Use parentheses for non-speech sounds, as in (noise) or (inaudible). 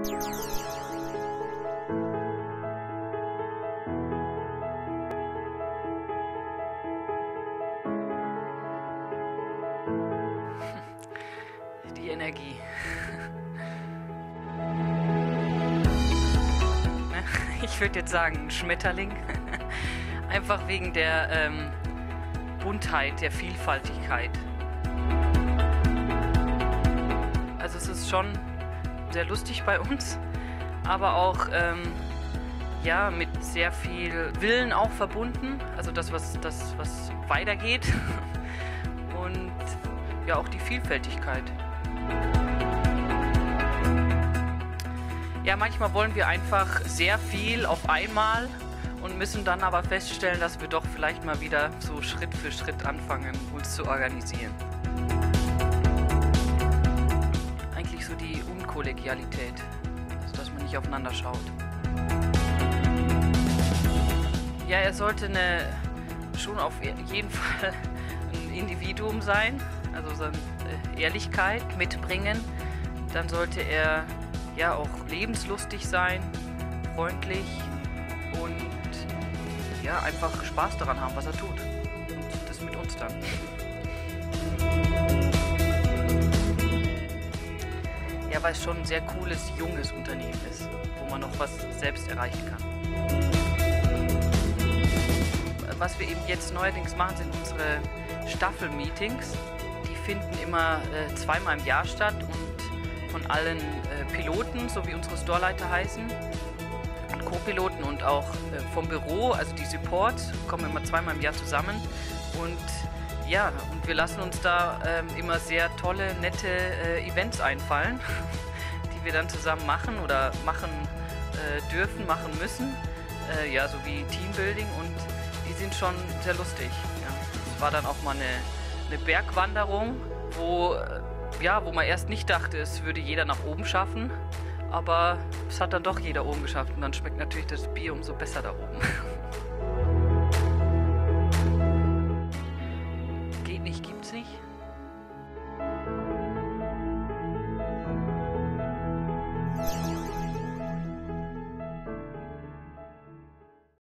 (laughs) Die Energie. Ne? (laughs) Ich würde jetzt sagen Schmetterling. (laughs) Einfach wegen der ähm, Buntheit, der Vielfaltigkeit. Also es ist schon sehr lustig bei uns, aber auch ähm, ja mit sehr viel Willen auch verbunden. Also das, was das, was weitergeht (laughs) und ja auch die Vielfältigkeit. Ja, manchmal wollen wir einfach sehr viel auf einmal und müssen dann aber feststellen, dass wir doch vielleicht mal wieder so Schritt für Schritt anfangen, uns zu organisieren. Unkollegialität, also dass man nicht aufeinander schaut. Ja, er sollte eine, schon auf jeden (laughs) Fall ein Individuum sein, also seine Ehrlichkeit mitbringen. Dann sollte er ja auch lebenslustig sein, freundlich und ja, einfach Spaß daran haben, was er tut. Und das mit uns dann. (laughs) Weil es schon ein sehr cooles, junges Unternehmen ist, wo man noch was selbst erreichen kann. Was wir eben jetzt neuerdings machen, sind unsere Staffelmeetings. Die finden immer äh, zweimal im Jahr statt und von allen äh, Piloten, so wie unsere Storeleiter heißen, und Co-Piloten und auch äh, vom Büro, also die Supports, kommen immer zweimal im Jahr zusammen. Und ja, und wir lassen uns da ähm, immer sehr tolle, nette äh, Events einfallen, (laughs) die wir dann zusammen machen oder machen äh, dürfen, machen müssen. Äh, ja, so wie Teambuilding und die sind schon sehr lustig. Ja. Es war dann auch mal eine, eine Bergwanderung, wo, äh, ja, wo man erst nicht dachte, es würde jeder nach oben schaffen. Aber es hat dann doch jeder oben geschafft und dann schmeckt natürlich das Bier umso besser da oben. (laughs)